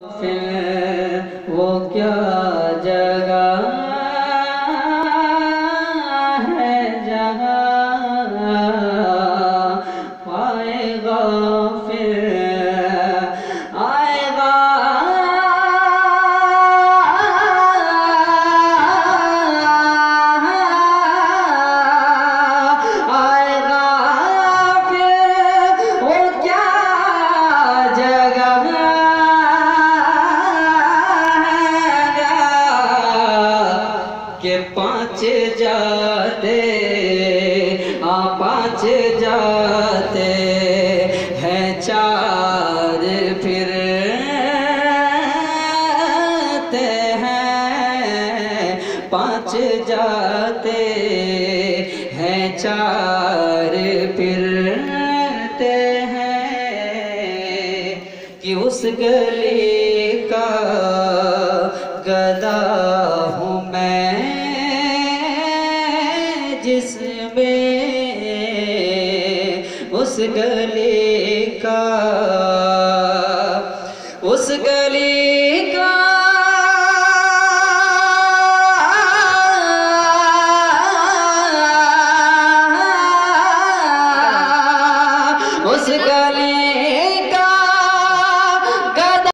پھر وہ کیا جگہ ہے جہاں پائے گا پھر؟ ہے کہ پانچ جاتے، آ پانچ جاتے ہیں چار پھر ہیں، پانچ جاتے ہیں چار پھرتے ہیں، کہ اس گلی کا گدا جس میں اس گلی کا اس گلی کا اس گلی